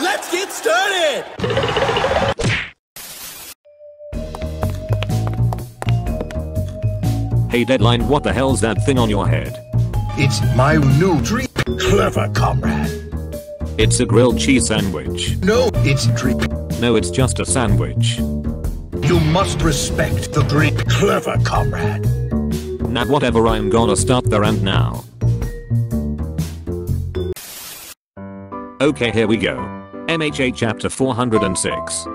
Let's get started! Hey Deadline, what the hell's that thing on your head? It's my new dream. Clever comrade. It's a grilled cheese sandwich. No, it's dream. No, it's just a sandwich. You must respect the dream. Clever comrade. Now whatever I'm gonna start the rant now. Okay here we go. MHA chapter 406.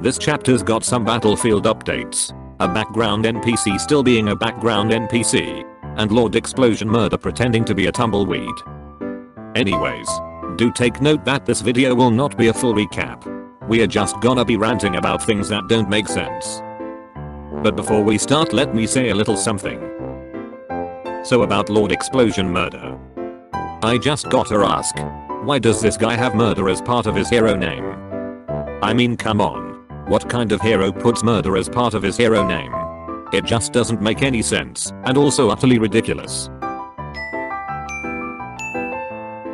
This chapter's got some battlefield updates, a background NPC still being a background NPC, and Lord Explosion Murder pretending to be a tumbleweed. Anyways, do take note that this video will not be a full recap. We are just gonna be ranting about things that don't make sense. But before we start let me say a little something. So about Lord Explosion Murder. I just gotta ask. Why does this guy have murder as part of his hero name? I mean come on. What kind of hero puts murder as part of his hero name? It just doesn't make any sense, and also utterly ridiculous.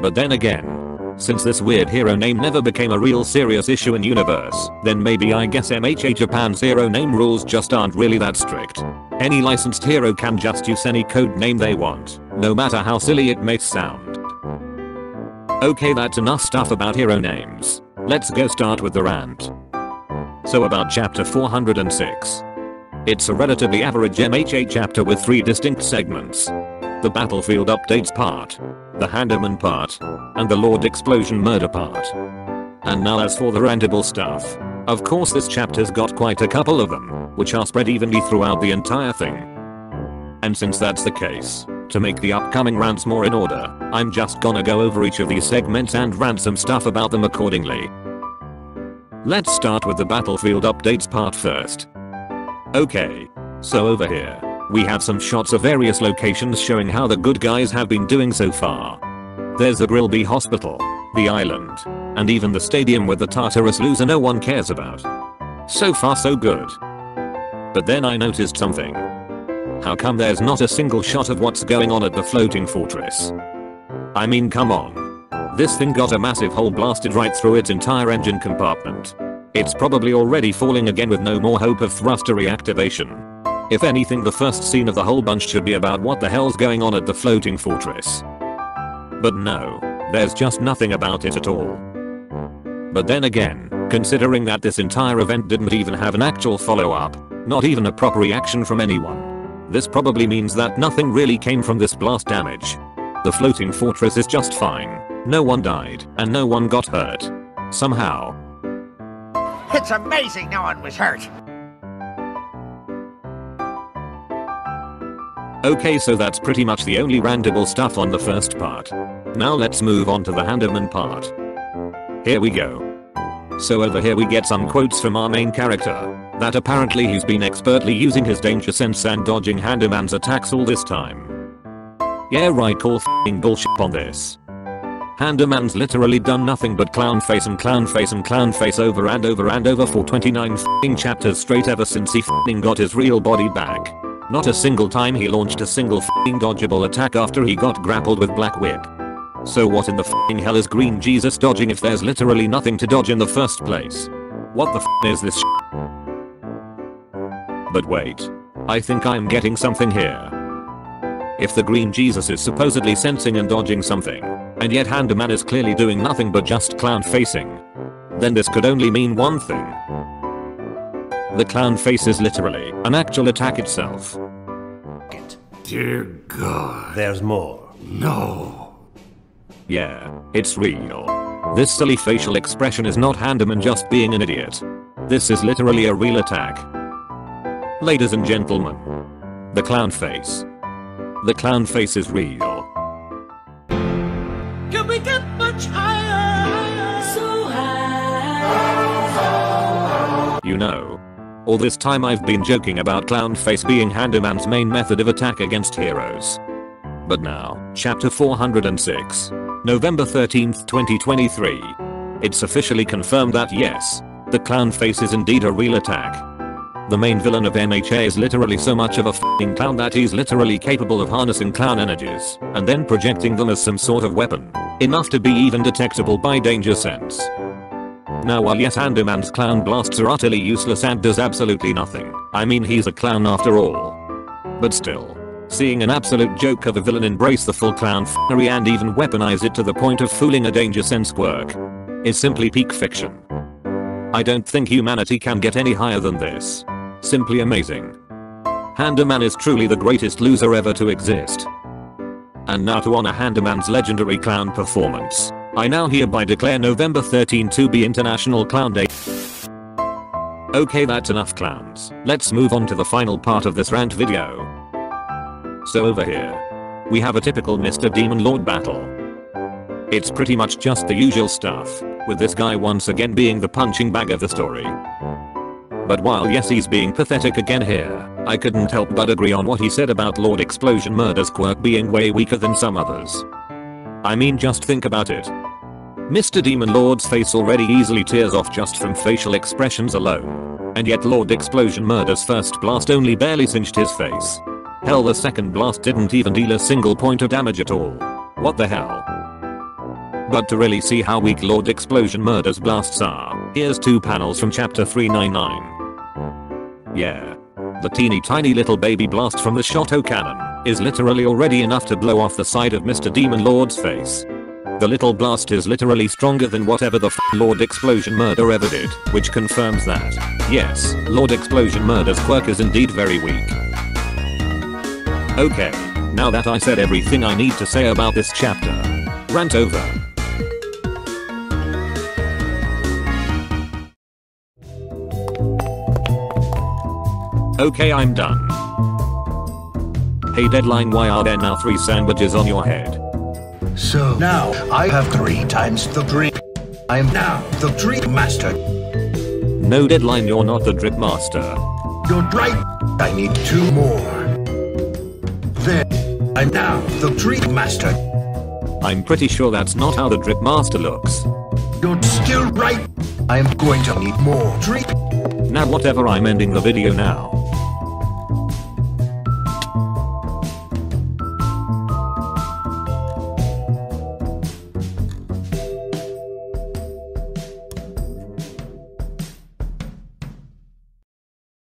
But then again, since this weird hero name never became a real serious issue in universe, then maybe I guess MHA Japan's hero name rules just aren't really that strict. Any licensed hero can just use any code name they want, no matter how silly it may sound. Okay that's enough stuff about hero names. Let's go start with the rant. So about chapter 406. It's a relatively average MHA chapter with three distinct segments. The battlefield updates part, the Handyman part, and the Lord Explosion murder part. And now as for the rantable stuff. Of course this chapter's got quite a couple of them, which are spread evenly throughout the entire thing. And since that's the case, to make the upcoming rants more in order, I'm just gonna go over each of these segments and rant some stuff about them accordingly. Let's start with the battlefield updates part first. Okay. So over here, we have some shots of various locations showing how the good guys have been doing so far. There's the Grillby Hospital, the island, and even the stadium with the Tartarus loser no one cares about. So far so good. But then I noticed something. How come there's not a single shot of what's going on at the floating fortress? I mean come on. This thing got a massive hole blasted right through its entire engine compartment. It's probably already falling again with no more hope of thruster reactivation. If anything the first scene of the whole bunch should be about what the hell's going on at the floating fortress. But no, there's just nothing about it at all. But then again, considering that this entire event didn't even have an actual follow up, not even a proper reaction from anyone. This probably means that nothing really came from this blast damage. The floating fortress is just fine. No one died, and no one got hurt. Somehow. It's amazing no one was hurt. Okay so that's pretty much the only randable stuff on the first part. Now let's move on to the Handyman part. Here we go. So over here we get some quotes from our main character, that apparently he's been expertly using his danger sense and dodging Handyman's attacks all this time. Yeah right call f***ing bullshit on this. Handyman's literally done nothing but clown face and clown face and clown face over and over and over for 29 f***ing chapters straight ever since he f***ing got his real body back. Not a single time he launched a single f***ing dodgeable attack after he got grappled with Black Whip. So what in the f***ing hell is Green Jesus dodging if there's literally nothing to dodge in the first place? What the f*** is this But wait. I think I'm getting something here. If the Green Jesus is supposedly sensing and dodging something, and yet Handyman is clearly doing nothing but just clown facing, then this could only mean one thing. The clown face is literally an actual attack itself. Dear God. There's more. No. Yeah, it's real. This silly facial expression is not Handyman just being an idiot. This is literally a real attack. Ladies and gentlemen. The clown face. The clown face is real. Can we get much higher? So high. You know. All this time I've been joking about clown face being Handyman's main method of attack against heroes. But now, chapter 406. November 13th 2023. It's officially confirmed that yes, the clown face is indeed a real attack. The main villain of MHA is literally so much of a f***ing clown that he's literally capable of harnessing clown energies and then projecting them as some sort of weapon. Enough to be even detectable by danger sense. Now while yes Handyman's clown blasts are utterly useless and does absolutely nothing, I mean he's a clown after all. But still, seeing an absolute joke of a villain embrace the full clown f***ery and even weaponize it to the point of fooling a danger sense quirk is simply peak fiction. I don't think humanity can get any higher than this. Simply amazing. Handyman is truly the greatest loser ever to exist. And now to honor Handyman's legendary clown performance, I now hereby declare November 13 to be International Clown Day. Okay that's enough clowns, let's move on to the final part of this rant video. So over here, we have a typical Mr. Demon Lord battle. It's pretty much just the usual stuff, with this guy once again being the punching bag of the story. But while yes he's being pathetic again here, I couldn't help but agree on what he said about Lord Explosion Murder's quirk being way weaker than some others. I mean just think about it. Mr. Demon Lord's face already easily tears off just from facial expressions alone. And yet Lord Explosion Murder's first blast only barely singed his face. Hell the second blast didn't even deal a single point of damage at all. What the hell? But to really see how weak Lord Explosion Murder's blasts are, here's two panels from chapter 399. Yeah. The teeny tiny little baby blast from the Shoto oh, cannon is literally already enough to blow off the side of Mr. Demon Lord's face. The little blast is literally stronger than whatever the Lord Explosion Murder ever did, which confirms that, yes, Lord Explosion Murder's quirk is indeed very weak. Okay, now that I said everything I need to say about this chapter, rant over. Okay I'm done. Hey deadline why are there now 3 sandwiches on your head? So now I have three times the drink. I am now the drink master. No deadline you're not the drip master. You're right. I need two more. I'm now the drink master. I'm pretty sure that's not how the drip master looks. You're still right. I am going to need more drip. Now whatever I'm ending the video now.